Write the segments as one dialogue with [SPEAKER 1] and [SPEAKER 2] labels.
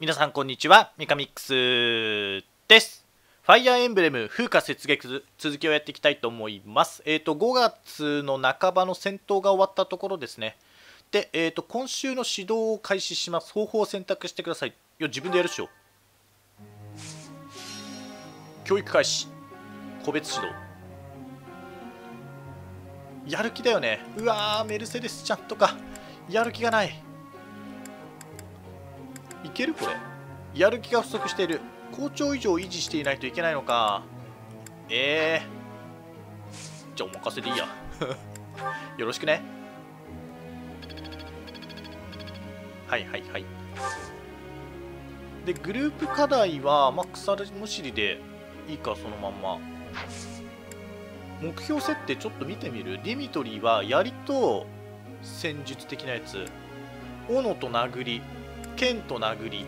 [SPEAKER 1] 皆さんこんにちはミカミックスです。ファイアーエンブレム風化雪月続きをやっていきたいと思います。えっ、ー、と5月の半ばの戦闘が終わったところですね。で、えーと、今週の指導を開始します。方法を選択してください。いや自分でやるっしょ。教育開始。個別指導。やる気だよね。うわーメルセデスちゃんとか。やる気がない。いけるこれ。やる気が不足している。好調以上維持していないといけないのか。ええー、じゃあお任せでいいや。よろしくね。はいはいはい。でグループ課題は、まあ、腐むしりでいいかそのまんま。目標設定ちょっと見てみる？ディミトリーは槍と戦術的なやつ。斧と殴り。剣と殴り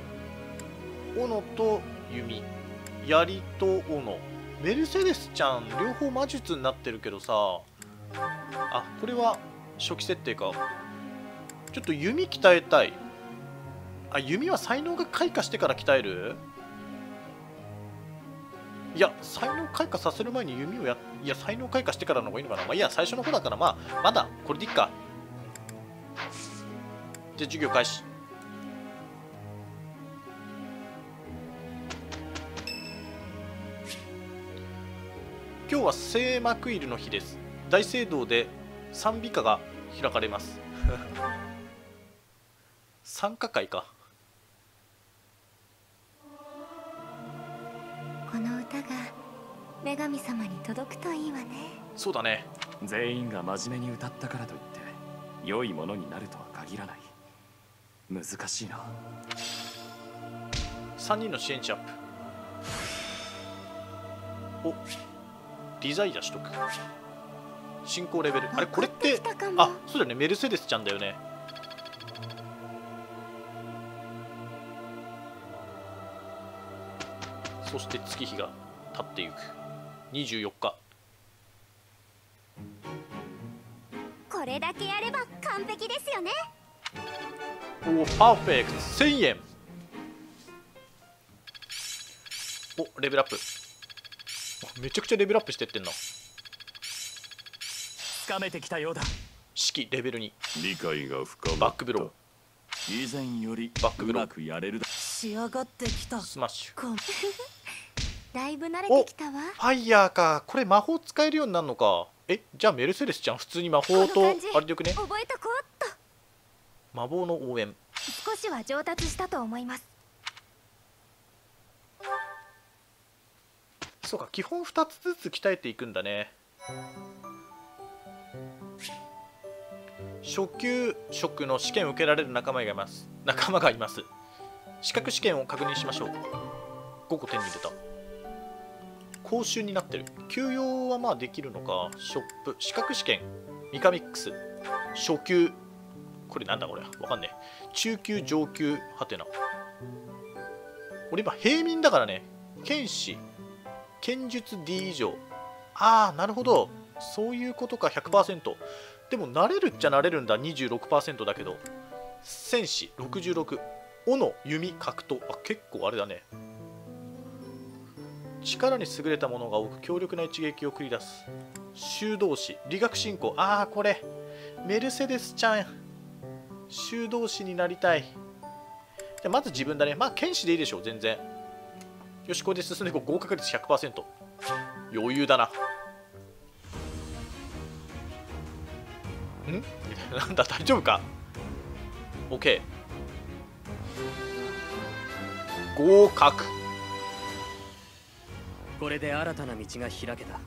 [SPEAKER 1] 斧と弓槍と斧。メルセデスちゃん両方魔術になってるけどさ。あこれは初期設定か。ちょっと弓鍛えたい。あ弓は才能が開花してから鍛える？いや才能開花させる前に弓をやいや才能開花してからの方がいいのかな。まあいや最初の方だからまあまだこれでいっか。じゃあ授業開始。今日は聖マクイルの日です。大聖堂で賛美歌が開かれます。参加会か。
[SPEAKER 2] この歌が女神様に届くといいわね。
[SPEAKER 1] そうだね。
[SPEAKER 3] 全員が真面目に歌ったからといって良いものになるとは限らない。難しいな。
[SPEAKER 1] 3人の支援者。アップおリザイアしとく。進行レベル。あれこれってあそうだよね。メルセデスちゃんだよね。そして月日が経っていく。24日。
[SPEAKER 2] これだけやれば完璧ですよね。
[SPEAKER 1] おパーフェクト。1000円。おレベルアップめちゃくちゃレベルアップしてってんな。
[SPEAKER 3] つかめてきたようだ。
[SPEAKER 1] 式レベル2
[SPEAKER 4] 理解が深ま
[SPEAKER 1] バックブロ
[SPEAKER 3] ー。以前より
[SPEAKER 1] バックブロー。
[SPEAKER 3] うまくやれる。だ
[SPEAKER 2] 仕上がってきた。
[SPEAKER 1] スマッシュ。
[SPEAKER 2] だいぶ慣れてきたわ。フ
[SPEAKER 1] ァイヤーか。これ魔法使えるようになるのか。えじゃあメルセデスちゃん普通に魔法とあれでよくね。
[SPEAKER 2] 覚えとこうっと。
[SPEAKER 1] 魔法の応援。
[SPEAKER 2] 少しは上達したと思います
[SPEAKER 1] そうか基本2つずつ鍛えていくんだね。初級職の試験を受けられる仲間がいます。仲間がいます。資格試験を確認しましょう。5個手に入れた。講習になってる。休養はまあできるのか。ショップ。資格試験。ミカミックス。初級。これなんだこれ？わかんねえ。中級上級はてな俺今平民だからね。剣士。剣術 D 以上。ああなるほど。そういうことか100%でも慣れるっちゃ慣れるんだ26%だけど。戦士66斧弓格闘。あ結構あれだね。力に優れたものが多く強力な一撃を繰り出す。修道士理学進行ああこれ。メルセデスちゃん。修道士になりたい。じゃまず自分だね。まあ剣士でいいでしょう全然。よしこれで進んでいこう。合格率100%余裕だな。ん？なんだ大丈夫か ?OK 合格。
[SPEAKER 3] これで新たな道が開けた。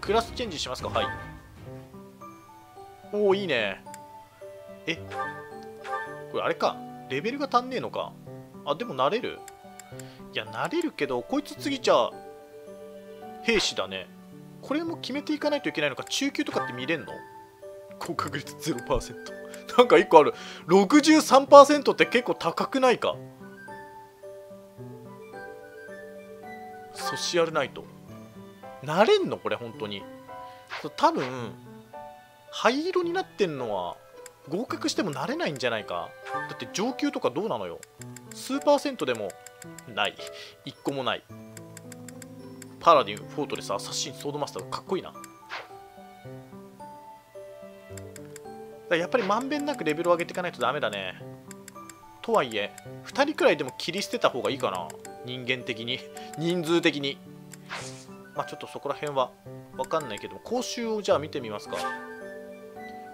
[SPEAKER 1] クラスチェンジしますか？はい。おおいいね。え？これあれか。レベルが足んねえのか。あでも慣れるいや慣れるけどこいつ次じゃあ兵士だね。これも決めていかないといけないのか中級とかって見れんの？合格率0% なんか1個ある。63%って結構高くないか？ソシアルナイトなれんの？これ本当に。多分灰色になってんのは合格してもなれないんじゃないか。だって上級とかどうなのよ？数パーセントでもない。1個もない。パラディンフォートレスアサシンソードマスターかっこいいな。やっぱりまんべんなくレベルを上げていかないとダメだね。とはいえ2人くらいでも切り捨てた方がいいかな。人間的に。人数的に。まあちょっとそこら辺は分かんないけど講習をじゃあ見てみますか。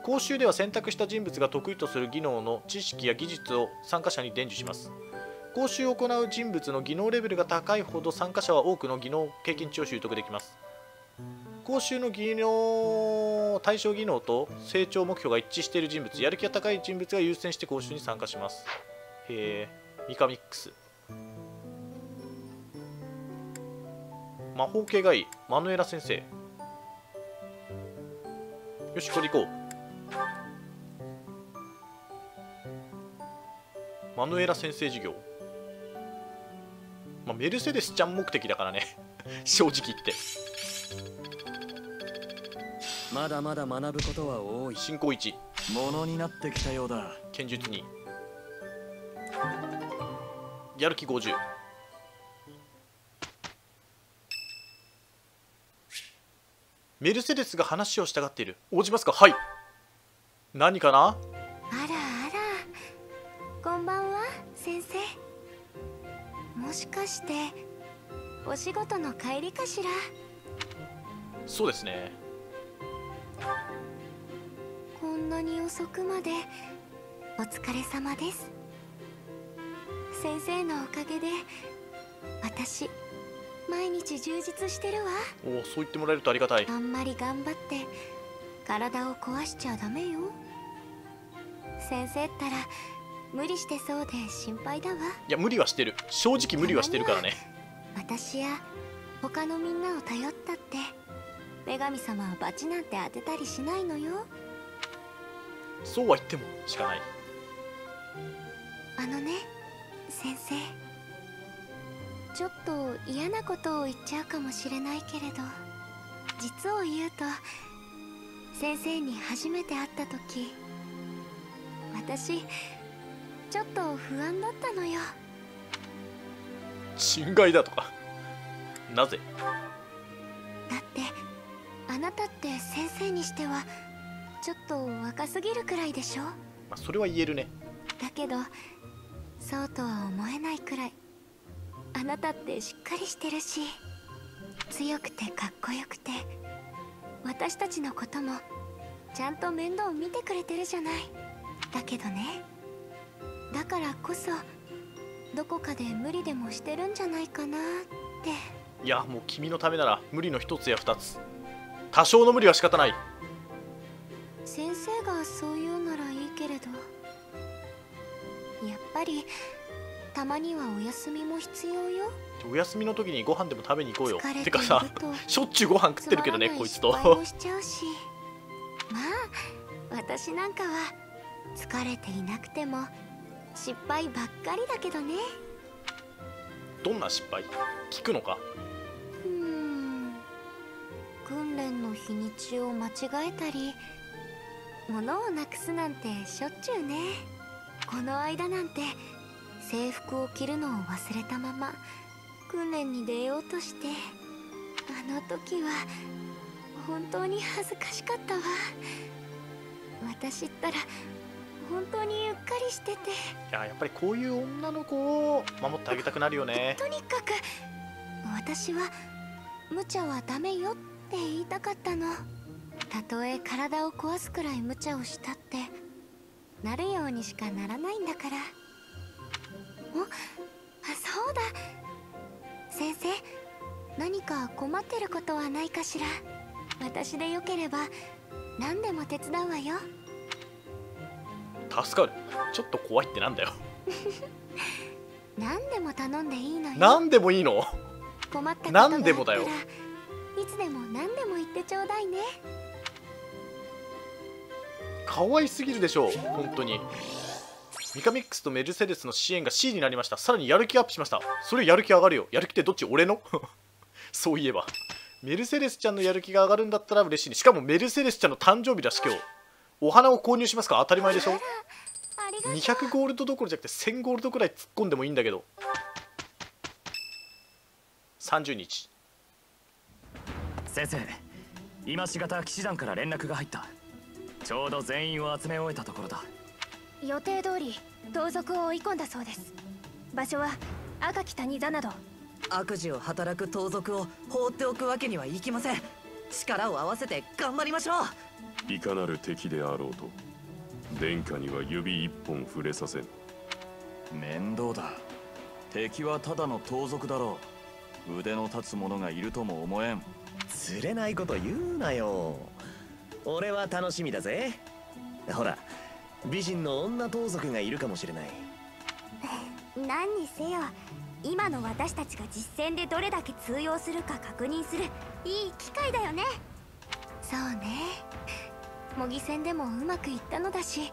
[SPEAKER 1] 講習では選択した人物が得意とする技能の知識や技術を参加者に伝授します。講習を行う人物の技能レベルが高いほど参加者は多くの技能経験値を習得できます。講習の技能対象技能と成長目標が一致している人物やる気が高い人物が優先して講習に参加します。へえミカミックス。魔法系がいい。マヌエラ先生。よしこれ行こう。マヌエラ先生授業。まあ、メルセデスちゃん目的だからね。正直言って。
[SPEAKER 3] まだまだ学ぶことは多い。
[SPEAKER 1] 進行1
[SPEAKER 3] ものになってきたようだ。
[SPEAKER 1] 剣術2やる気50メルセデスが話をしたがっている。応じますか？はい。何かな？
[SPEAKER 2] もしかしてお仕事の帰りかしら？
[SPEAKER 1] そうですね。
[SPEAKER 2] こんなに遅くまでお疲れ様です。先生のおかげで私毎日充実してるわ。
[SPEAKER 1] おおそう言ってもらえるとありがたい。
[SPEAKER 2] あんまり頑張って体を壊しちゃダメよ。先生ったら無理してそうで心配だわ。
[SPEAKER 1] いや無理はしてる。正直無理はしてるからね。
[SPEAKER 2] 私や他のみんなを頼ったって。女神様は罰なんて当てたりしないのよ。
[SPEAKER 1] そうは言ってもしかない。
[SPEAKER 2] あのね先生。ちょっと嫌なことを言っちゃうかもしれないけれど実を言うと先生に初めて会った時私ちょっと不安だったのよ。
[SPEAKER 1] 侵害だとか？なぜ？
[SPEAKER 2] だってあなたって先生にしてはちょっと若すぎるくらいでしょ？
[SPEAKER 1] まあ、それは言えるね。
[SPEAKER 2] だけどそうとは思えないくらい。あなたってしっかりしてるし強くてかっこよくて私たちのこともちゃんと面倒見てくれてるじゃない。だけどねだからこそどこかで無理でもしてるんじゃないかなって。
[SPEAKER 1] いやもう君のためなら無理の一つや二つ。多少の無理は仕方ない。
[SPEAKER 2] 先生がそう言うならいいけれどやっぱりたまにはお休みも必要よ。
[SPEAKER 1] お休みの時にご飯でも食べに行こうよ。
[SPEAKER 2] て
[SPEAKER 1] かさ
[SPEAKER 2] と
[SPEAKER 1] しょっちゅうご飯食ってるけどねこいつと。
[SPEAKER 2] 失敗をしちゃうし。まあ私なんかは疲れていなくても失敗ばっかりだけどね。
[SPEAKER 1] どんな失敗？聞くのか？
[SPEAKER 2] うーん。訓練の日にちを間違えたり物をなくすなんてしょっちゅうね。この間なんて制服を着るのを忘れたまま訓練に出ようとしてあの時は本当に恥ずかしかったわ。私ったら本当にゆっかりしてて。
[SPEAKER 1] いややっぱりこういう女の子を守ってあげたくなるよね。
[SPEAKER 2] とにかく私は無茶はダメよって言いたかったの。たとえ体を壊すくらい無茶をしたってなるようにしかならないんだから。おあそうだ。先生何か困ってることはないかしら。私でよければ何でも手伝うわよ
[SPEAKER 1] 助かる。ちょっと怖いってなんだよ。
[SPEAKER 2] 何でも頼んでいいのよ。
[SPEAKER 1] なんでもいいの？
[SPEAKER 2] 困った
[SPEAKER 1] 何でもだよ。
[SPEAKER 2] いつでも何でも言ってちょうだいね。
[SPEAKER 1] 可愛すぎるでしょう本当に。ミカミックスとメルセデスの支援が C になりました。さらにやる気アップしました。それやる気上がるよ。やる気ってどっち俺の？そういえば。メルセデスちゃんのやる気が上がるんだったら嬉しいね。しかもメルセデスちゃんの誕生日だし今日お花を購入しますか？当たり前でしょ？
[SPEAKER 2] ありがとう。
[SPEAKER 1] 200ゴールドどころじゃなくて1000ゴールドくらい突っ込んでもいいんだけど。30日。
[SPEAKER 3] 先生今しがた騎士団から連絡が入った。ちょうど全員を集め終えたところだ。
[SPEAKER 4] 予定通り盗賊を追い込んだそうです。場所は赤き谷座など。
[SPEAKER 5] 悪事を働く盗賊を放っておくわけにはいきません。力を合わせて頑張りましょう
[SPEAKER 6] いかなる敵であろうと殿下には指一本触れさせん
[SPEAKER 7] 面倒だ。敵はただの盗賊だろう。腕の立つ者がいるとも思えん。
[SPEAKER 8] 釣れないこと言うなよ。俺は楽しみだぜ。ほら美人の女盗賊がいるかもしれない。
[SPEAKER 2] 何にせよ今の私たちが実戦でどれだけ通用するか確認するいい機会だよね。そうね模擬戦でもうまくいったのだし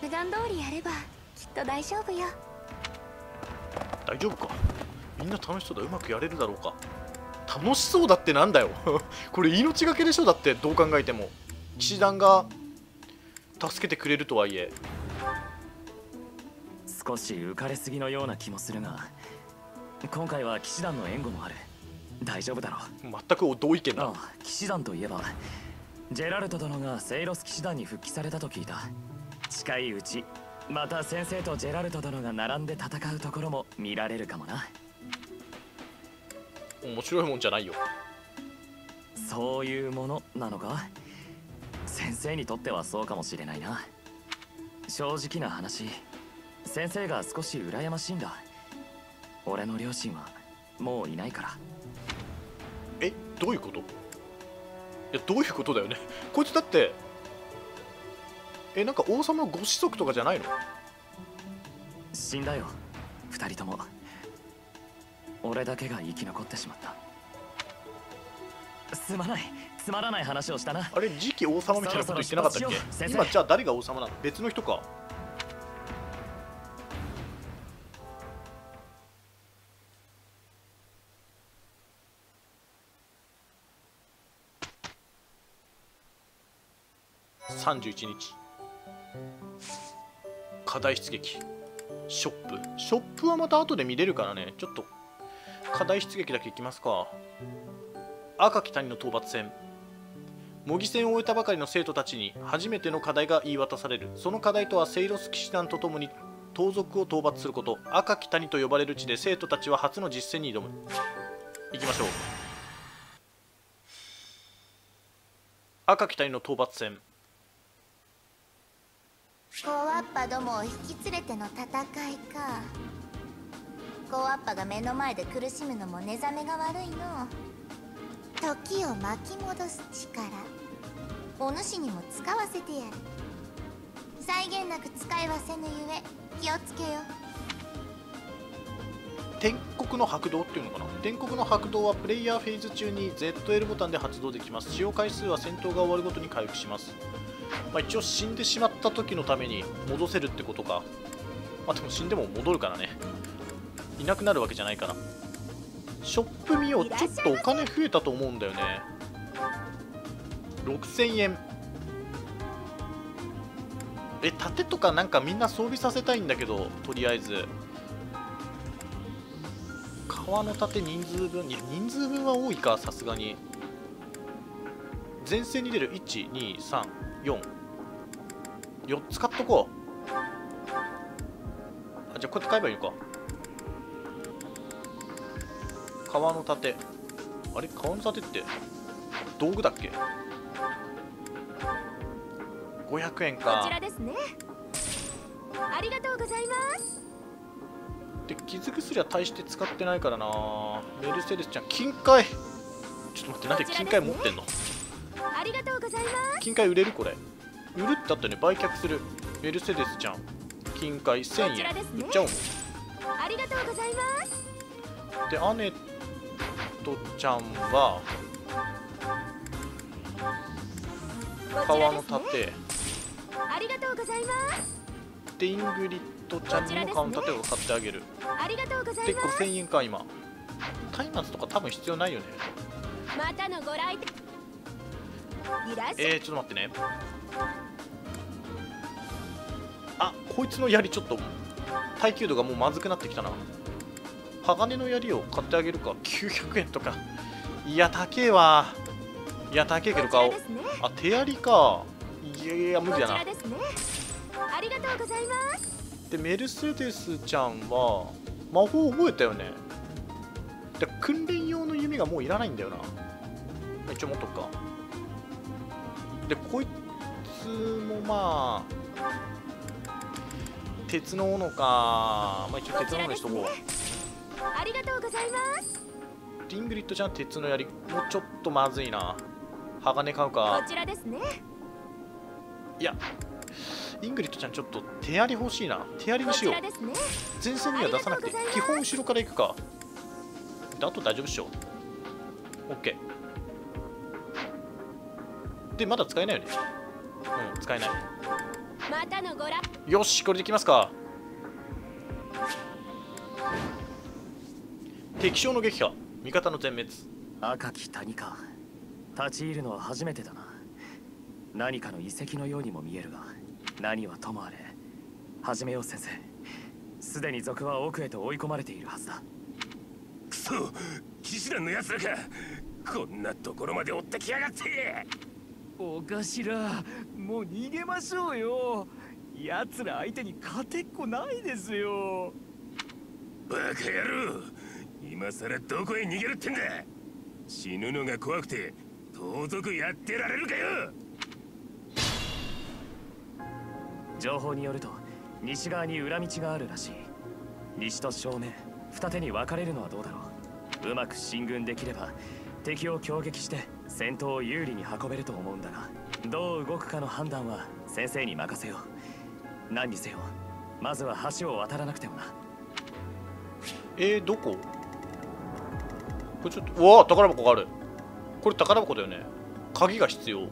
[SPEAKER 2] 普段通りやればきっと大丈夫よ。
[SPEAKER 1] 大丈夫か？みんな楽しそうだ。うまくやれるだろうか？楽しそうだってなんだよ。これ命がけでしょだってどう考えても。騎士団が助けてくれるとはいえ。
[SPEAKER 3] 少し浮かれすぎのような気もするが今回は騎士団の援護もある。大丈夫だろう。
[SPEAKER 1] 全く同意見だ
[SPEAKER 3] 騎士団といえばジェラルト殿がセイロス騎士団に復帰されたと聞いた。近いうちまた先生とジェラルト殿が並んで戦うところも見られるかもな。
[SPEAKER 1] 面白いもんじゃないよ。
[SPEAKER 3] そういうものなのか？先生にとってはそうかもしれないな。正直な話先生が少し羨ましいんだ。俺の両親はもういないから。
[SPEAKER 1] えどういうこと？いやどういうことだよね。こいつだってえなんか王様のご子息とかじゃないの？
[SPEAKER 3] 死んだよ。二人とも。俺だけが生き残ってしまった。すまない。つまらない話をしたな。
[SPEAKER 1] あれ次期王様みたいなこと言ってなかったっけ？今じゃあ誰が王様なの？別の人か31日。課題出撃。ショップ。ショップはまた後で見れるからね。ちょっと。課題出撃だけいきますか。赤き谷の討伐戦模擬戦を終えたばかりの生徒たちに初めての課題が言い渡される。その課題とはセイロス騎士団とともに盗賊を討伐すること。赤き谷と呼ばれる地で生徒たちは初の実戦に挑む。いきましょう。赤き谷の討伐戦
[SPEAKER 2] コアッパどもを引き連れての戦いか。コアッパが目の前で苦しむのも寝覚めが悪いの。時を巻き戻す力。お主にも使わせてやる。際限なく使いはせぬゆえ気をつけよ。
[SPEAKER 1] 天国の白道っていうのかな？天国の白道はプレイヤーフェーズ中に ZL ボタンで発動できます。使用回数は戦闘が終わるごとに回復します、まあ、一応死んでしまった時のために戻せるってことか。まあでも死んでも戻るからね。いなくなるわけじゃないから。ショップ見よう。ちょっとお金増えたと思うんだよね。6000円。え盾とかなんかみんな装備させたいんだけどとりあえず。川の盾人数分。いや人数分は多いかさすがに。前線に出る。1234 4つ買っとこう。あじゃあこうやって買えばいいのか。川の盾。あれ？川の盾って道具だっけ？500円
[SPEAKER 4] こ
[SPEAKER 1] か
[SPEAKER 4] ちらですね。ありがとうございます。
[SPEAKER 1] で傷薬は大して使ってないからな。メルセデスちゃん金塊。ちょっと待ってなんで金塊持ってんの？
[SPEAKER 4] ありがとうございます。
[SPEAKER 1] 金塊売れる？これ売るってあったね。売却する。メルセデスちゃん。金塊1000
[SPEAKER 4] こちらですね。
[SPEAKER 1] 円売っちゃおう。
[SPEAKER 4] ありがとうございます。
[SPEAKER 1] でアネットちゃんは
[SPEAKER 4] こっち
[SPEAKER 1] 革の盾。
[SPEAKER 4] ありがとうございます。
[SPEAKER 1] でイングリッドちゃんにも革の盾を買ってあげる。
[SPEAKER 4] ありがとうござ
[SPEAKER 1] で
[SPEAKER 4] います。
[SPEAKER 1] 5000円か今。松明とか多分必要ないよね。
[SPEAKER 4] またのご来店。
[SPEAKER 1] えー、ちょっと待ってねこいつの槍ちょっと耐久度がもうまずくなってきたな。鋼の槍を買ってあげるか。900円とか。いや高えわ。いや高えけど買おう。あ手槍か。いやいや無
[SPEAKER 4] こ
[SPEAKER 1] 理だな。
[SPEAKER 4] ちらですね。ありがとうございます。
[SPEAKER 1] でメルセデスちゃんは魔法覚えたよね。で訓練用の弓がもういらないんだよな。まあ一応持っとくか。でこいつもまあ鉄の斧か。まあ一応鉄の斧にしとこう、
[SPEAKER 4] ありがとうございます。
[SPEAKER 1] リングリッドちゃんは鉄の槍もうちょっとまずいな。鋼買うか。
[SPEAKER 4] こちらですね。
[SPEAKER 1] いやイングリッドちゃんちょっと手槍欲しいな。手槍に
[SPEAKER 4] こ
[SPEAKER 1] しよう。
[SPEAKER 4] ね。
[SPEAKER 1] 前線には出さなくて基本後ろから行くか。であと大丈夫っしょ。OK でまだ使えないよね。うん使えない
[SPEAKER 4] またのご覧
[SPEAKER 1] よしこれでいきますか。敵将の撃破。味方の全滅。
[SPEAKER 3] 赤き谷か。立ち入るのは初めてだな。何かの遺跡のようにも見えるが。何はともあれ。始めよう先生。すでに賊は奥へと追い込まれているはずだ。
[SPEAKER 9] クソ騎士団の奴らかこんなところまで追ってきやがって
[SPEAKER 10] お頭もう逃げましょうよ。奴ら相手に勝てっこないですよ。
[SPEAKER 9] バカ野郎。今さらどこへ逃げるってんだ。死ぬのが怖くて盗賊やってられるかよ。
[SPEAKER 3] 情報によると西側に裏道があるらしい。西と正面二手に分かれるのはどうだろう。うまく進軍できれば敵を攻撃して戦闘を有利に運べると思うんだがどう動くかの判断は先生に任せよう。何にせよまずは橋を渡らなくてもな。
[SPEAKER 1] えー、どこ？これちょっとうわー宝箱がある。これ宝箱だよね。鍵が必要。こ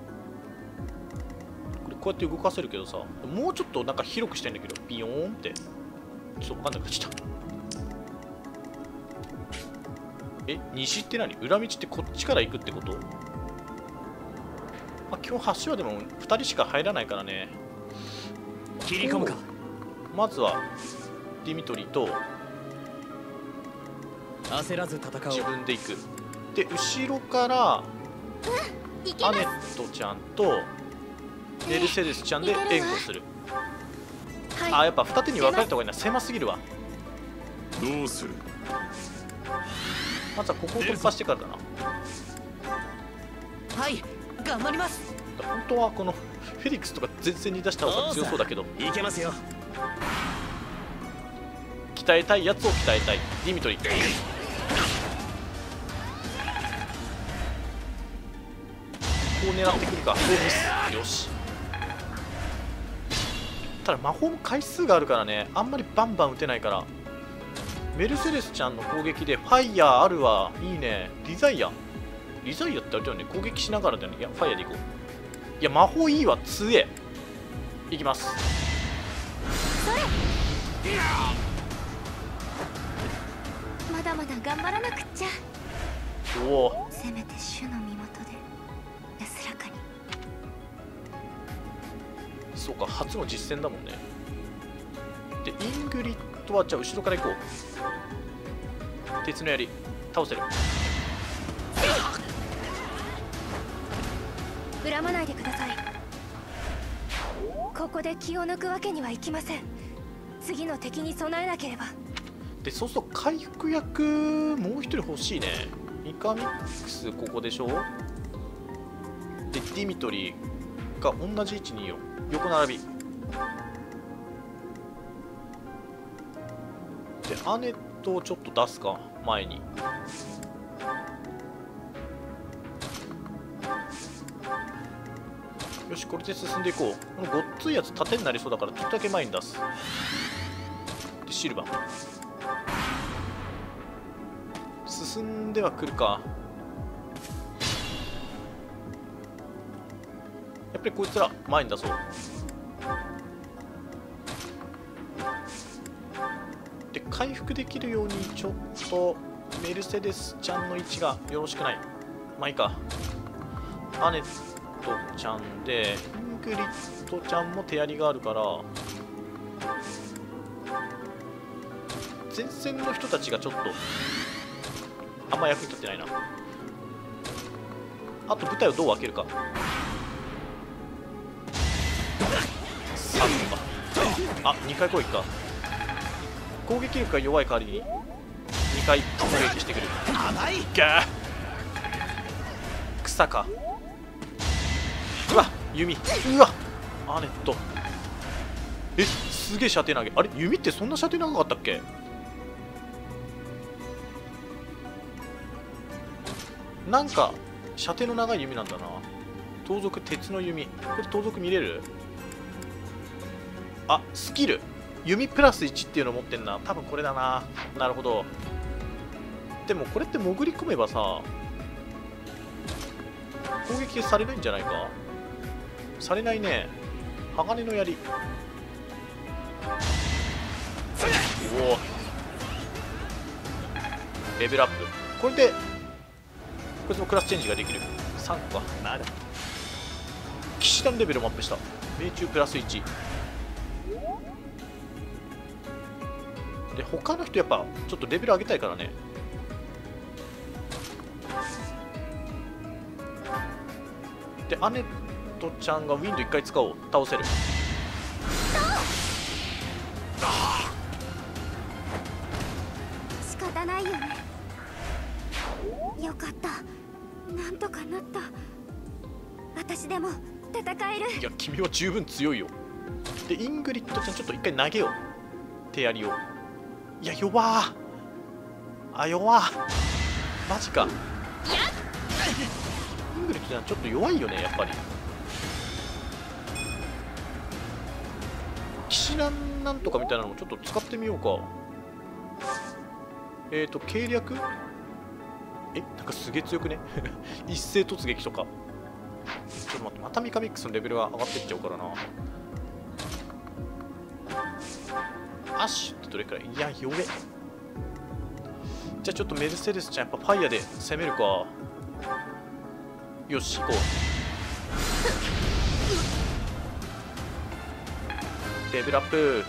[SPEAKER 1] れこうやって動かせるけどさもうちょっとなんか広くしたいんだけど。ビヨーンって。ちょっと分かんなくなっちゃった。え西って何？裏道ってこっちから行くってこと？まあ今日橋はでも2人しか入らないからね。
[SPEAKER 3] 切り込むか。
[SPEAKER 1] まずはディミトリと
[SPEAKER 10] 焦らず戦う。
[SPEAKER 1] 分で行く。で後ろからアネットちゃんとメルセデスちゃんで援護する。
[SPEAKER 2] はい。
[SPEAKER 1] あやっぱ二手に分かれた方がいいな。狭すぎるわ。
[SPEAKER 6] どうする？
[SPEAKER 1] まずはここを突破してからだな。
[SPEAKER 5] はい頑張ります
[SPEAKER 1] 本当はこのフェリックスとか前線に出した方が強そうだけど。
[SPEAKER 8] いけますよ。
[SPEAKER 1] 鍛えたいやつを鍛えたい。ディミトリこう狙ってくるか。よし。ただ魔法も回数があるからね。あんまりバンバン打てないから。メルセデスちゃんの攻撃でファイヤーあるわ。いいね。リザイア。リザイアってあれだよね。攻撃しながらだよね。いやファイヤーでいこういや魔法いいわ強え。いきます。
[SPEAKER 2] まだまだ頑張らなくっちゃ。
[SPEAKER 1] おお。
[SPEAKER 2] せめて主の身元で安らかに。
[SPEAKER 1] そうか初の実戦だもんね。でイングリッドはじゃあ後ろから行こう。鉄の槍倒せる
[SPEAKER 4] 恨まないでください。ここで気を抜くわけにはいきません。次の敵に備えなければ。
[SPEAKER 1] でそうすると回復役もう一人欲しいね。ミカミックスここでしょ？でディミトリーが同じ位置にいよ横並び。でアネットをちょっと出すか前に。よしこれで進んでいこう。このごっついやつ盾になりそうだからちょっとだけ前に出す。でシルバー。進んではくるか。やっぱりこいつら前に出そう。で回復できるようにちょっとメルセデスちゃんの位置がよろしくない。まあいいか。アネットちゃんでイングリッドちゃんも手槍があるから前線の人たちがちょっとあんま役に立ってないな。あと舞台をどう分けるか。3とか。あ2回攻撃か。攻撃力が弱い代わりに2回攻撃してくる。
[SPEAKER 8] 甘い。
[SPEAKER 1] ガー草かうわ弓。うわアネット。えすげえ射程投げ。あれ弓ってそんな射程長かったっけ？なんか射程の長い弓なんだな。盗賊鉄の弓。これ盗賊見れる？あスキル。弓プラス1っていうの持ってんな。多分これだな。なるほど。でもこれって潜り込めばさ攻撃されないんじゃないか？されないね。鋼の槍。おお。レベルアップ。これでこいつもクラスチェンジができる。3個。かまだ騎士団レベルもアップした。命中プラス1で他の人やっぱちょっとレベル上げたいからね。でアネットちゃんがウィンド1回使おう。倒せる。
[SPEAKER 4] 仕方ないよね。よかった。なんとかなった。私でも戦える。
[SPEAKER 1] いや君は十分強いよ。でイングリッドちゃんちょっと一回投げよう。手槍を。いや弱ー。あ弱ー。マジか。イングリッドちゃんちょっと弱いよねやっぱり騎士団なんとかみたいなのもちょっと使ってみようか。えっ、ー、と計略？えなんかすげえ強くね？一斉突撃とか。ちょっと待ってまたミカミックスのレベルが上がってっちゃうからな。アッシュってどれくらい？いや弱え。じゃあちょっとメルセデスちゃんやっぱファイヤーで攻めるか。よし行こう。レベルアップ。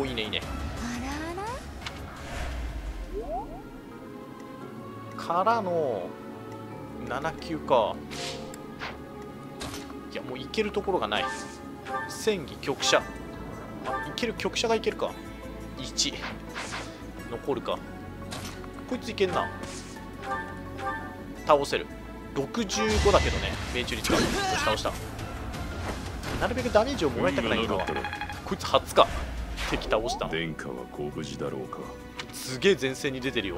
[SPEAKER 1] おいいねいいね。からの7級か。いやもういけるところがない。戦技局者あいける局者がいけるか。1残るか。こいついけんな。倒せる。65だけどね命中率が。倒したなるべくダメージをもらいたくない今は。こいつ初か。敵倒した。の
[SPEAKER 6] 殿下はご無事だろうか。
[SPEAKER 1] すげえ前線に出てるよ。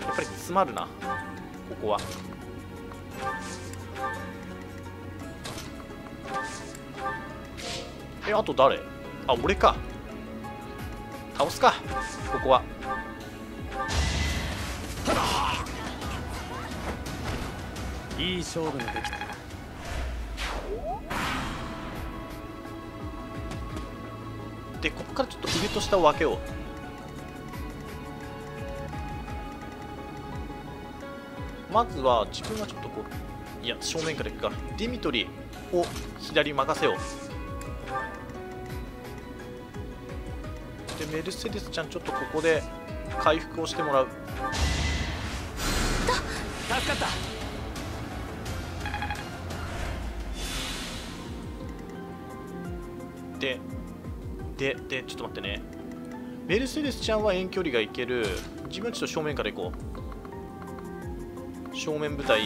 [SPEAKER 1] やっぱり詰まるなここは。えあと誰？あ俺か。倒すかここはい
[SPEAKER 10] い勝負ができた
[SPEAKER 1] でここからちょっと上と下を分けよう。まずは自分はちょっとこういや正面から行くかディミトリを左任せよう。でメルセデスちゃんちょっとここで回復をしてもらう。
[SPEAKER 10] 助かった
[SPEAKER 1] でででちょっと待ってね。メルセデスちゃんは遠距離がいける。自分はちょっと正面から行こう。正面部隊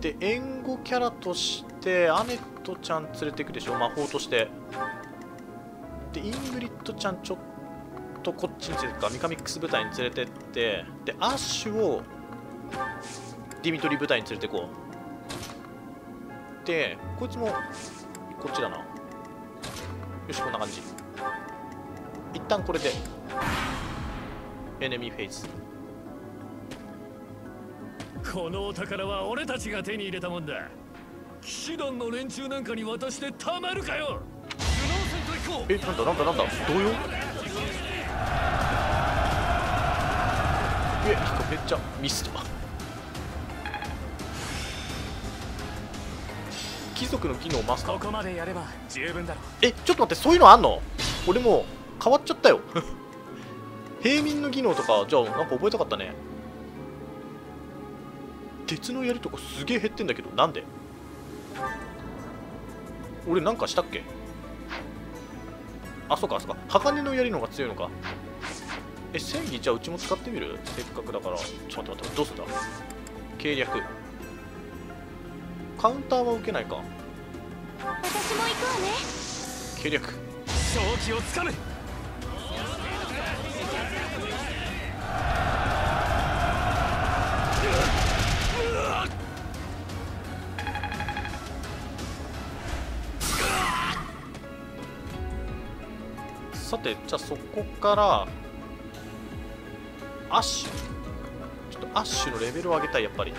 [SPEAKER 1] で援護キャラとしてアネットちゃん連れていくでしょ？魔法として。でイングリッドちゃんちょっとこっちに連れてくか。ミカミックス部隊に連れてって。でアッシュをディミトリ部隊に連れてこう。でこいつもこっちだなよしこんな感じ。一旦これで。エネミーフェイズ。
[SPEAKER 10] このお宝は俺たちが手に入れたもんだ。騎士団の連中なんかに渡してたまるかよ。
[SPEAKER 1] えなんだなんだなんだ。動揺えなんかめっちゃミスト貴族の技能マスター
[SPEAKER 3] ここまでやれば十分だろ
[SPEAKER 1] えちょっと待ってそういうのあんの？俺もう変わっちゃったよ。平民の技能とかじゃあなんか覚えたかったね。鉄の槍とかすげえ減ってんだけどなんで？俺なんかしたっけ？あそうかそうか。鋼の槍の方が強いのか。え戦技じゃあうちも使ってみる？せっかくだから。ちょっと待って待ってどうすんだ？計略カウンターは受けないか。
[SPEAKER 2] 私も行くわね。
[SPEAKER 1] 計略
[SPEAKER 3] 正気をつかむ。
[SPEAKER 1] さてじゃあそこからアッシュ。ちょっとアッシュのレベルを上げたいやっぱり。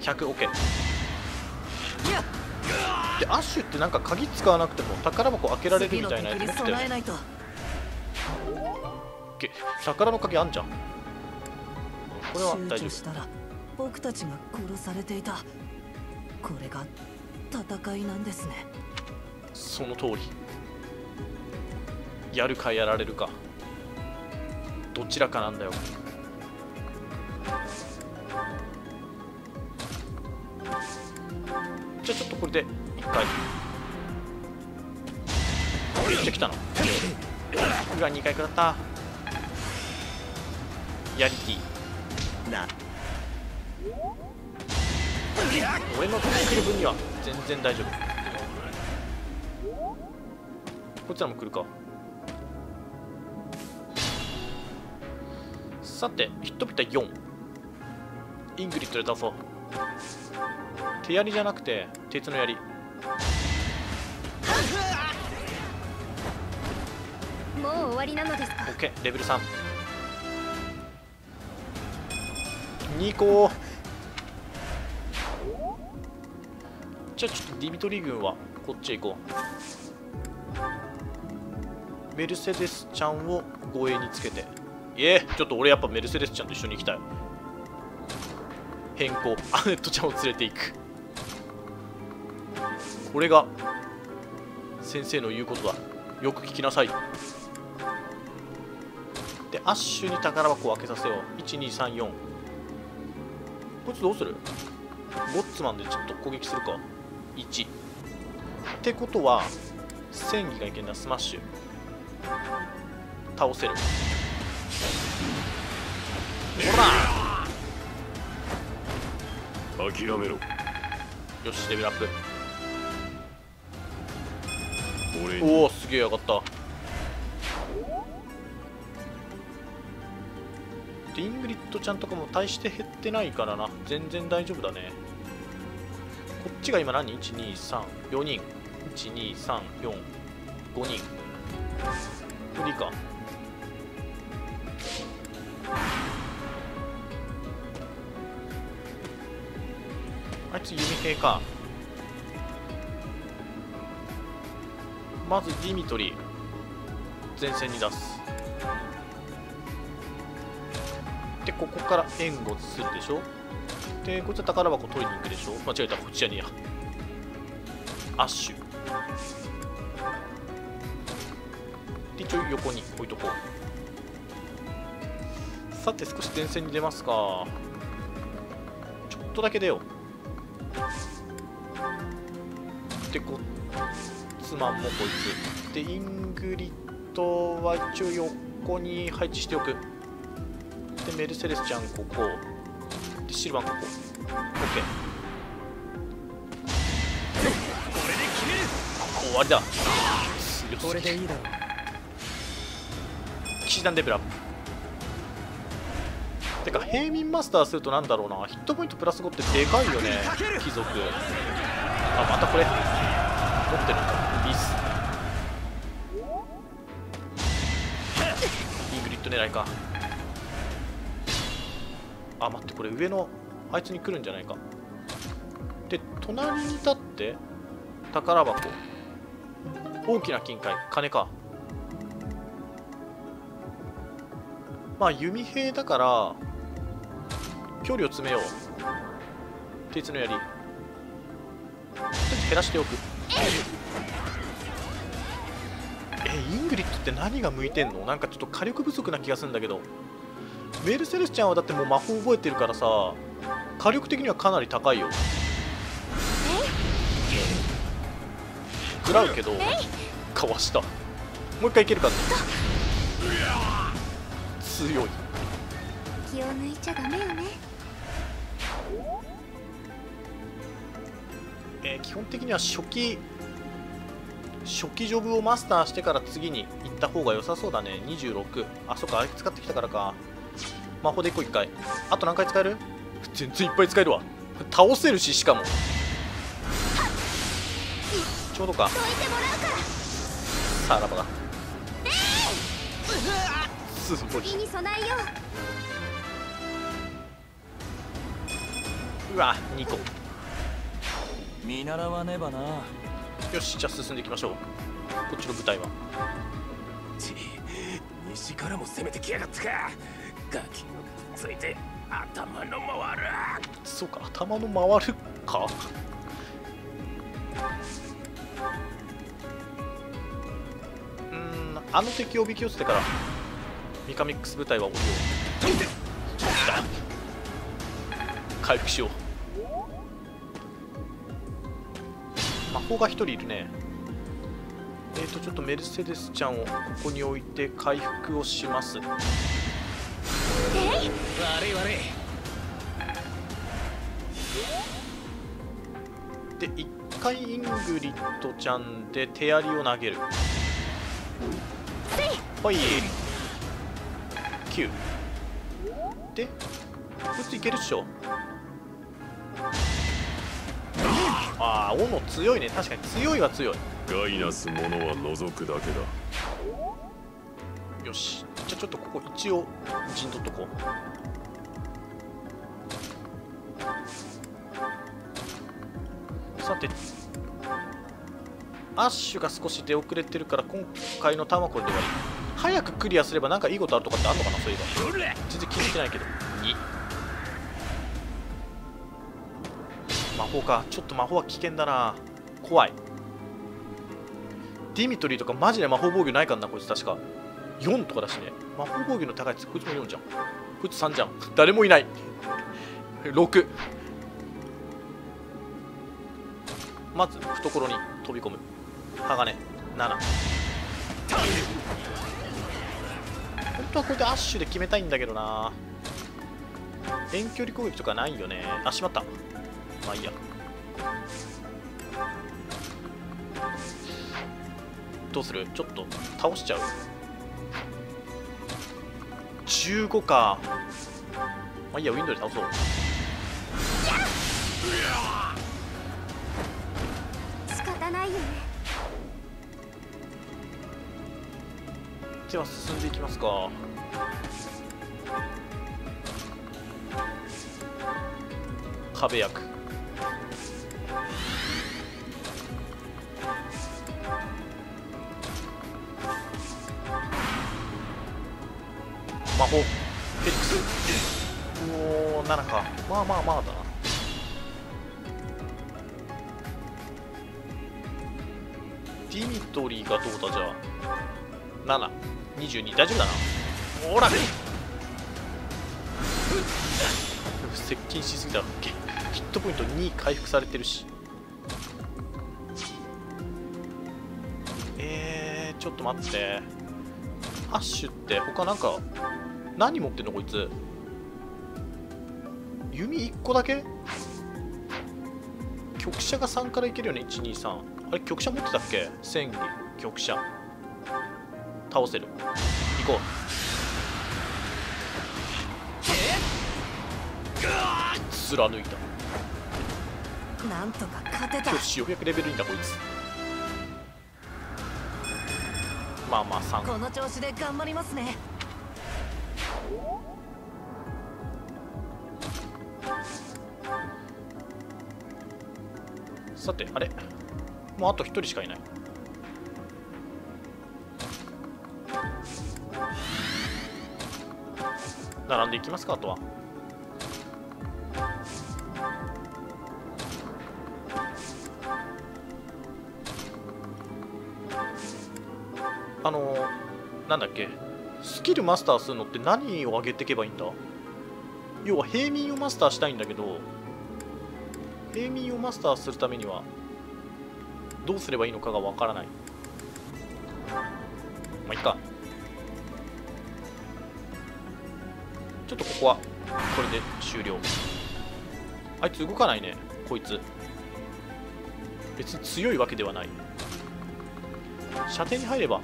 [SPEAKER 1] 100OK でアッシュってなんか鍵使わなくても宝箱開けられるみたいなやつ持って。たよね
[SPEAKER 5] 備えないと。
[SPEAKER 1] OK 宝の鍵あんじゃん。これは大丈夫。
[SPEAKER 5] したら僕たちが殺されていた。これが戦いなんですね。
[SPEAKER 1] その通り。やるかやられるか。どちらかなんだよこれで一回めっちゃ来たの。うわ2回食らった。やりティ
[SPEAKER 8] な。
[SPEAKER 1] 俺の来る分には全然大丈夫。こいつらも来るか。さてヒットビタ4イングリッドで出そう。手槍じゃなくて鉄の槍。
[SPEAKER 2] もう終わりなのですか
[SPEAKER 1] ？OK レベル3に行こうじゃあちょっとディミトリー軍はこっちへ行こう。メルセデスちゃんを護衛につけて。えー、ちょっと俺やっぱメルセデスちゃんと一緒に行きたい。変更。アネットちゃんを連れていくこれが先生の言うことだ。よく聞きなさい。でアッシュに宝箱を開けさせよう。1234こいつどうする？ゴッツマンでちょっと攻撃するか。1ってことは戦技がいけんなスマッシュ。倒せる。ほら！
[SPEAKER 6] 諦めろ。
[SPEAKER 1] よしレベルアップ
[SPEAKER 6] 俺に
[SPEAKER 1] おおすげえ上がった。でイングリッドちゃんとかも大して減ってないからな。全然大丈夫だね。こっちが今何 ?1234 人。12345人。無理か。あいつ弓兵か。まずディミトリ前線に出す。でここから援護するでしょ？でこいつは宝箱取りに行くでしょ？間違えた。こっちじゃねや。アッシュ。で一応横に置いとこう。さて少し前線に出ますか。ちょっとだけ出よう。でこツマンもこいつ。でイングリッドは一応横に配置しておく。でメルセデスちゃんここ。でシルヴァンここ。OK 終わりだよし
[SPEAKER 5] これでいいだ。ろう
[SPEAKER 1] 騎士団レベルアップ。てか平民マスターするとなんだろうな。ヒットポイントプラス5ってでかいよね。貴族。あまたこれ。持ってるんだ。狙いか。あ待ってこれ上のあいつに来るんじゃないか。で隣に立って宝箱。大きな金塊。金か。まあ弓兵だから距離を詰めよう。鉄の槍。で減らしておく。って何が向いてんの？なんかちょっと火力不足な気がするんだけど。メルセデスちゃんはだってもう魔法覚えてるからさ火力的にはかなり高いよ。食らうけどかわした。もう一回いけるかね強い。
[SPEAKER 2] 気を抜いちゃダメよね。
[SPEAKER 1] えー基本的には初期初期ジョブをマスターしてから次に行った方が良さそうだね。26あそっかあれ使ってきたからか。魔法で1個1回。あと何回使える？全然いっぱい使えるわ。倒せるししかも。ちょうどか。さらばだすごいう。わ2個。
[SPEAKER 7] 見習わねばな
[SPEAKER 1] よしじゃあ進んでいきましょう。こっちの舞台は。
[SPEAKER 9] ち西からも攻めてきやがったか。ガキのついて頭の回る。
[SPEAKER 1] そうか頭の回るか。うーんあの敵をおびき寄せてからミカミックス部隊は降り。よう回復しよう魔法が1人いるね。えーとちょっとメルセデスちゃんをここに置いて回復をします。
[SPEAKER 8] 悪い悪い
[SPEAKER 1] で1回イングリッドちゃんで手槍を投げる。ほい。9でこいついけるっしょ？ああ斧強いね。確かに強いは強い。
[SPEAKER 6] ガイナスものは除くだけだ。
[SPEAKER 1] よし。じゃあちょっとここ一応陣取っとこう。さて。アッシュが少し出遅れてるから今回のターンはこれで終わり早くクリアすればなんかいいことあるとかってあんのかな？そういえば。全然気づいてないけど。2法か。ちょっと魔法は危険だな。怖い。ディミトリーとかマジで魔法防御ないからなこいつ。確か。4とかだしね。魔法防御の高いやつ。こいつも4じゃん。こいつ3じゃん。誰もいない。6まず懐に飛び込む。鋼。7本当はこれでアッシュで決めたいんだけどな。遠距離攻撃とかないよね。あしまった。まあいいや。どうする？ちょっと倒しちゃう。15か。まあいいやウィンドウで倒そう。
[SPEAKER 4] 仕方ないよね
[SPEAKER 1] では進んでいきますか。壁役。魔法。フェリックスおお7か。まあまあまあだな。ディミトリーがどうだじゃあ。722大丈夫だな。ほら。接近しすぎた。らヒットポイント2回復されてるし。えー、ちょっと待って。アッシュって他なんか何持ってんのこいつ。弓1個だけ？局射が3からいけるよね123あれ局射持ってたっけ？戦技局射倒せる。行こう。貫いた。
[SPEAKER 5] なんとか勝てた。
[SPEAKER 1] よしようやくレベルいいんだこいつ。まあまあ3
[SPEAKER 5] この調子で頑張りますね。
[SPEAKER 1] さてあれ。もうあと1人しかいない。並んでいきますかあとはあのなんだっけ？スキルマスターするのって何を上げていけばいいんだ？要は平民をマスターしたいんだけど平民をマスターするためにはどうすればいいのかがわからない。まあいいか。ちょっとここはこれで終了。あいつ動かないねこいつ。別に強いわけではない。射程に入れば。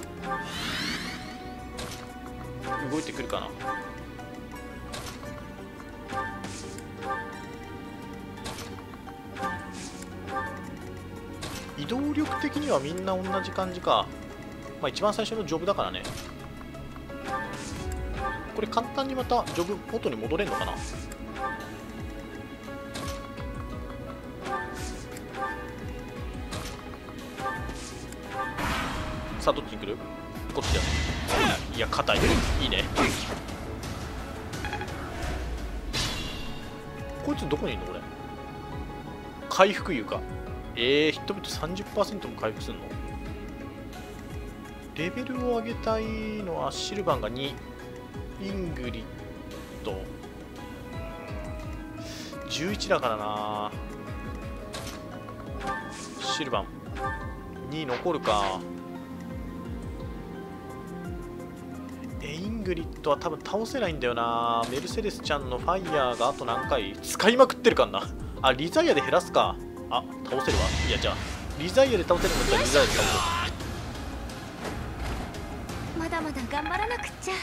[SPEAKER 1] 動いてくるかな。移動力的にはみんな同じ感じか。まあ一番最初のジョブだからね。これ簡単にまたジョブ元に戻れんのかな。さあどっちに来る？こっちだいや硬い。いいね。こいつどこにいるのこれ？回復床か。えー、ヒットポイント30%も回復するの？レベルを上げたいのはシルヴァンが2イングリッド。11だからな。シルバン2残るか。えイングリッドは多分倒せないんだよな。メルセデスちゃんのファイヤーがあと何回。使いまくってるかんな。あリザイアで減らすか。あ倒せるわ。いやじゃあリザイアで倒せるんだったらリザイアで倒
[SPEAKER 2] まだまだ頑張らなくっちゃ。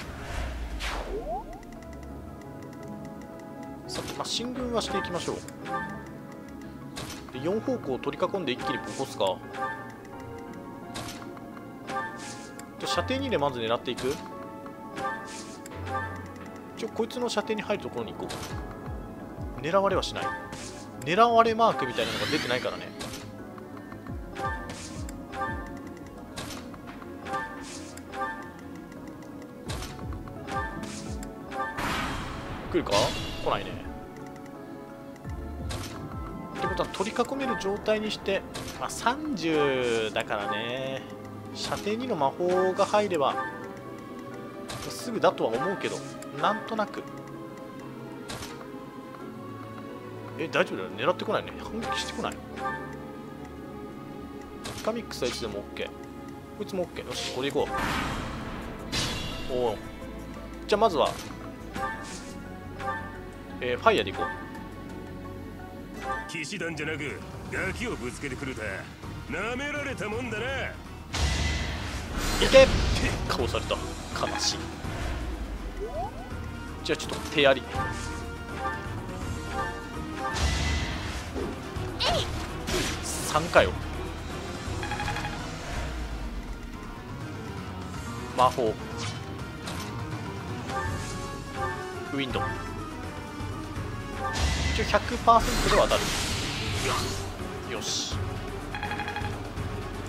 [SPEAKER 1] さて、まあ、進軍はしていきましょう。で4方向を取り囲んで一気にボコすか。射程2でまず狙っていく一応こいつの射程に入るところに行こう狙われはしない。狙われマークみたいなのが出てないからね。来るか？来ないね。ってことは取り囲める状態にして、まあ、30だからね。射程2の魔法が入ればすぐだとは思うけど。なんとなく。え大丈夫だよ。狙ってこないね。反撃してこない。カミックスはいつでも OK こいつも OK よしこれでいこう。おおじゃあまずはえー、ファイヤーでいこう。
[SPEAKER 9] 騎士団じゃなくガキをぶつけてくるた。なめられたもんだな。い
[SPEAKER 1] け。顔された。悲しいじゃあちょっと手やり。3かよ魔法。ウィンドウ。一応100%では当たる。よし。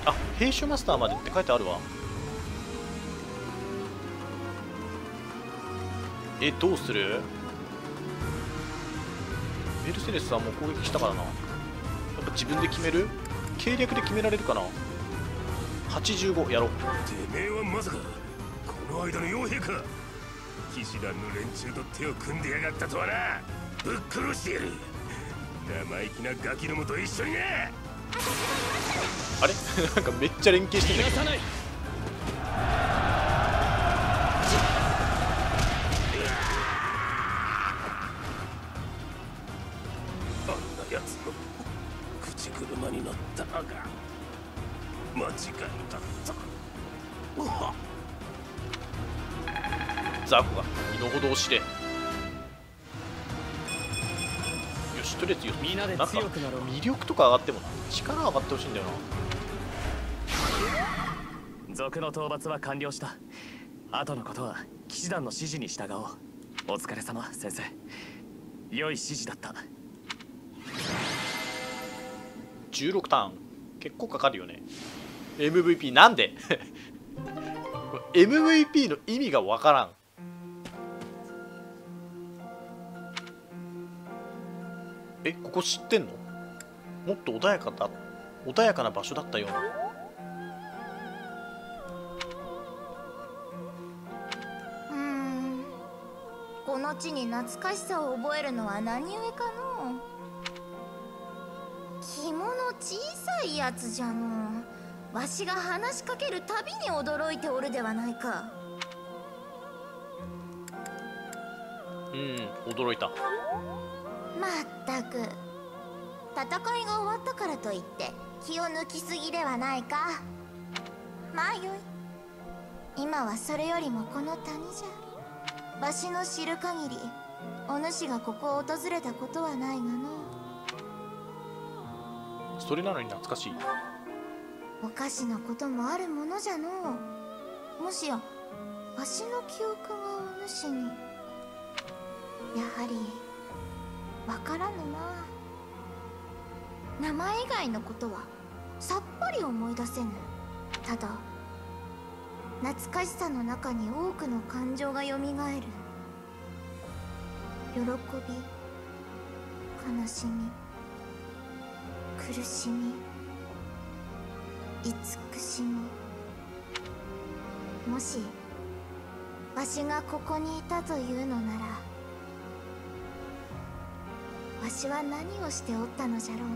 [SPEAKER 1] あ兵種マスターまでって書いてあるわ。えどうする？メルセデスはもう攻撃したからな。やっぱ自分で決める？計略で決められるかな？85やろう。
[SPEAKER 9] てめえはまさかこの間の傭兵か。騎士団の連中と手を組んでやがったとはな。ぶっ殺してやる。生意気なガキどもと一緒にね
[SPEAKER 1] あれ？なんかめっちゃ連携してんだけどザコが身の程を知れ。よしとりあえずよ
[SPEAKER 3] 皆で
[SPEAKER 1] なんか
[SPEAKER 3] 強くなろう
[SPEAKER 1] 魅力とか上がってもな。力上がってほしいんだよな。
[SPEAKER 3] 族の討伐は完了した。後のことは騎士団の指示に従おう。お疲れ様先生。良い指示だった。
[SPEAKER 1] 16ターン。結構かかるよね MVP なんで？MVP の意味がわからん。えここ知ってんの？もっと穏やかだ穏やかな場所だったような。
[SPEAKER 11] この地に懐かしさを覚えるのは何故かの？着物小さいやつじゃの。わしが話しかけるたびに驚いておるではないか。
[SPEAKER 1] うん驚いた。
[SPEAKER 11] まったく。戦いが終わったからといって気を抜きすぎではないか。まあよい。今はそれよりもこの谷じゃ。わしの知る限りお主がここを訪れたことはないがの。
[SPEAKER 1] それなのに懐かしい
[SPEAKER 11] おかしなこともあるものじゃの。うもしやわしの記憶がお主にやはりわからぬな。名前以外のことはさっぱり思い出せぬ。ただ懐かしさの中に多くの感情がよみがえる。喜び悲しみ苦しみ。慈しみ。もしわしがここにいたというのならわしは何をしておったのじゃろう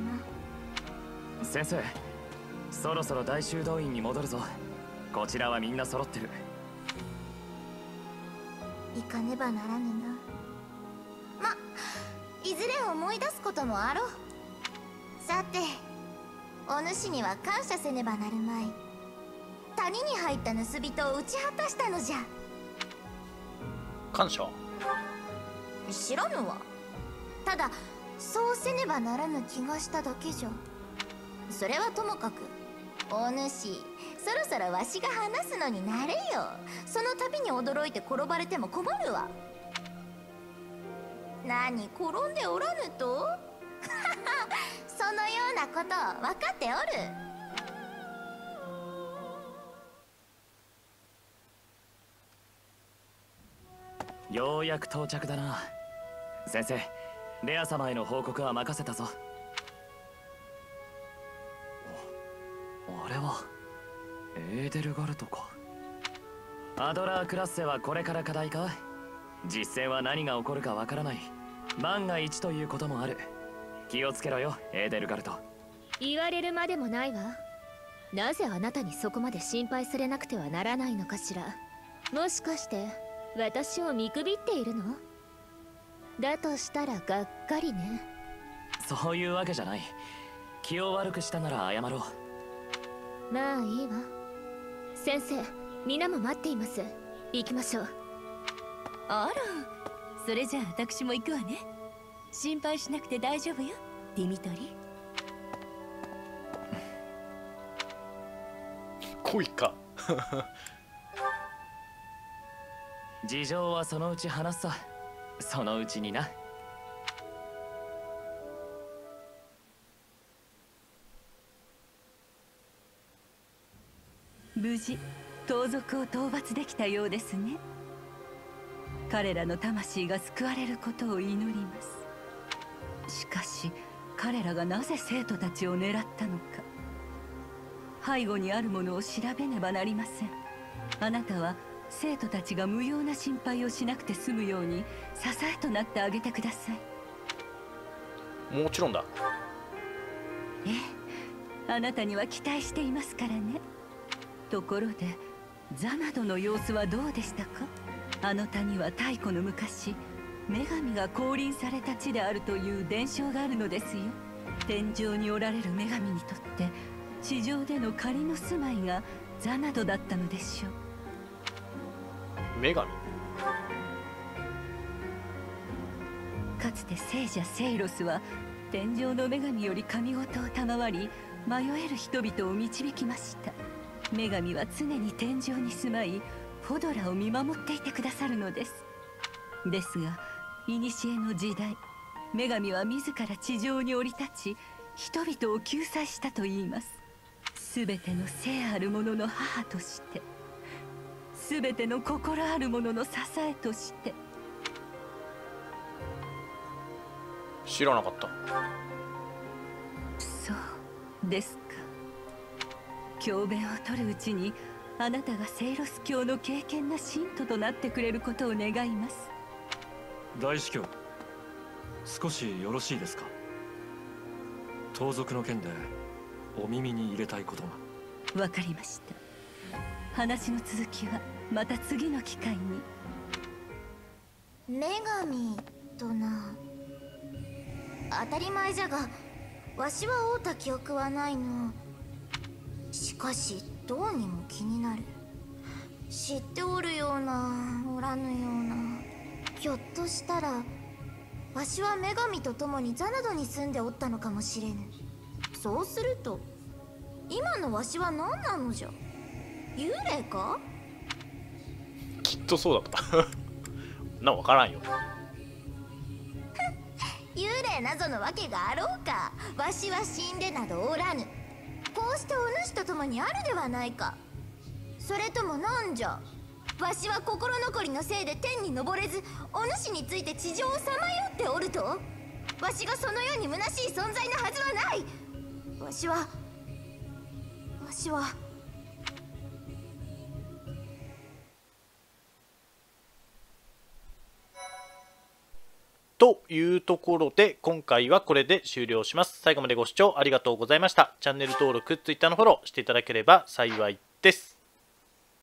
[SPEAKER 11] な。
[SPEAKER 3] 先生そろそろ大修道院に戻るぞ。こちらはみんな揃ってる。
[SPEAKER 11] 行かねばならぬな。まいずれ思い出すこともあろう。さてお主には感謝せねばなるまい。谷に入った盗人を打ち果たしたのじゃ。
[SPEAKER 1] 感謝？
[SPEAKER 11] 知らぬわ。ただそうせねばならぬ気がしただけじゃ。それはともかくお主そろそろわしが話すのになれよ。その度に驚いて転ばれても困るわ。何転んでおらぬと？こと分かっておる。
[SPEAKER 3] ようやく到着だな。先生レア様への報告は任せたぞ。あれはエーデルガルトか。アドラークラッセはこれから課題か実戦は何が起こるかわからない。万が一ということもある。気をつけろよエーデルガルト。
[SPEAKER 12] 言われるまでもないわ。なぜあなたにそこまで心配されなくてはならないのかしら。もしかして私を見くびっているの？だとしたらがっかりね。
[SPEAKER 3] そういうわけじゃない。気を悪くしたなら謝ろ
[SPEAKER 12] う。まあいいわ。先生皆も待っています。行きましょう。
[SPEAKER 13] あら。それじゃあ私も行くわね。心配しなくて大丈夫よディミトリ
[SPEAKER 1] 恋か。
[SPEAKER 3] 事情はそのうち話すさ。そのうちにな。
[SPEAKER 13] 無事盗賊を討伐できたようですね。彼らの魂が救われることを祈ります。しかし彼らがなぜ生徒たちを狙ったのか背後にあるものを調べねばなりません。あなたは生徒たちが無用な心配をしなくて済むように支えとなってあげてください。
[SPEAKER 1] もちろんだ。
[SPEAKER 13] ええ。あなたには期待していますからね。ところでザマドの様子はどうでしたか？あの谷は太古の昔女神が降臨された地であるという伝承があるのですよ。天井におられる女神にとって地上での仮の住まいがザマドだったのでしょう。
[SPEAKER 1] 女神？
[SPEAKER 13] かつて聖者セイロスは天上の女神より神事を賜り迷える人々を導きました。女神は常に天井に住まいフォドラを見守っていてくださるのです。ですが古の時代女神は自ら地上に降り立ち人々を救済したといいます全ての生あるものの母として全ての心あるものの支えとして。
[SPEAKER 1] 知らなかった。
[SPEAKER 13] そうですか。教鞭を取るうちにあなたがセイロス教の敬虔な信徒となってくれることを願います。
[SPEAKER 10] 大司教少しよろしいですか？盗賊の件でお耳に入れたいことが。
[SPEAKER 13] わかりました。話の続きはまた次の機会に。
[SPEAKER 11] 女神とな。当たり前じゃがわしは会うた記憶はないの。しかしどうにも気になる。知っておるようなおらぬような。ひょっとしたらわしは女神と共にザナドに住んでおったのかもしれぬそうすると今のわしは何なのじゃ？幽霊か？
[SPEAKER 1] きっとそうだと な分からんよ。
[SPEAKER 11] 幽霊なぞのわけがあろうか？わしは死んでなどおらぬ。こうしてお主と共にあるではないか。それともなんじゃ？わしは心残りのせいで天に昇れずお主について地上をさまよっておると？わしがそのように虚しい存在なはずはないわしはわしは。
[SPEAKER 1] というところで今回はこれで終了します。最後までご視聴ありがとうございました。チャンネル登録 Twitter のフォローしていただければ幸いです。